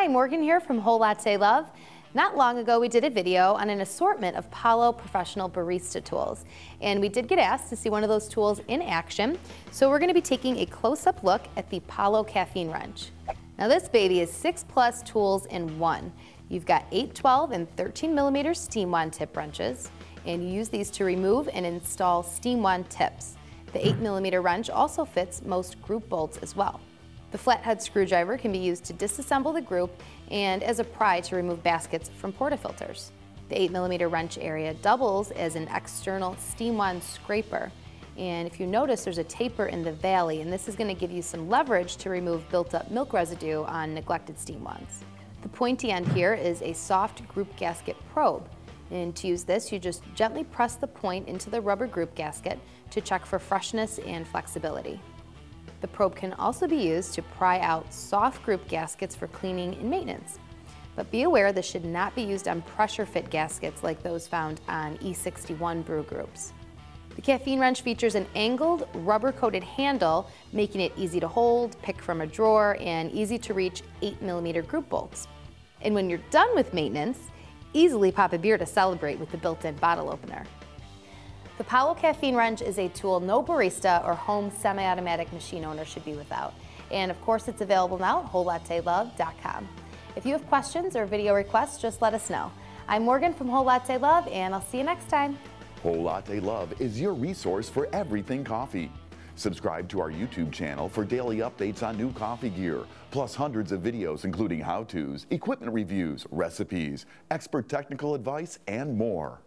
Hi, Morgan here from Whole Latte Love. Not long ago, we did a video on an assortment of Pallo professional barista tools. And we did get asked to see one of those tools in action. So we're gonna be taking a close-up look at the Pallo Caffeine Wrench. Now this baby is six plus tools in one. You've got 8, 12, and 13 millimeter steam wand tip wrenches, and you use these to remove and install steam wand tips. The 8 millimeter wrench also fits most group bolts as well. The flathead screwdriver can be used to disassemble the group and as a pry to remove baskets from portafilters. The 8mm wrench area doubles as an external steam wand scraper. And if you notice, there's a taper in the valley, and this is going to give you some leverage to remove built-up milk residue on neglected steam wands. The pointy end here is a soft group gasket probe. And to use this, you just gently press the point into the rubber group gasket to check for freshness and flexibility. The probe can also be used to pry out soft group gaskets for cleaning and maintenance. But be aware this should not be used on pressure fit gaskets like those found on E61 brew groups. The caffeine wrench features an angled rubber coated handle, making it easy to hold, pick from a drawer, and easy to reach 8mm group bolts. And when you're done with maintenance, easily pop a beer to celebrate with the built-in bottle opener. The Pallo Caffeine Wrench is a tool no barista or home semi-automatic machine owner should be without. And of course, it's available now at WholeLatteLove.com. If you have questions or video requests, just let us know. I'm Morgan from Whole Latte Love, and I'll see you next time. Whole Latte Love is your resource for everything coffee. Subscribe to our YouTube channel for daily updates on new coffee gear, plus hundreds of videos including how-tos, equipment reviews, recipes, expert technical advice, and more.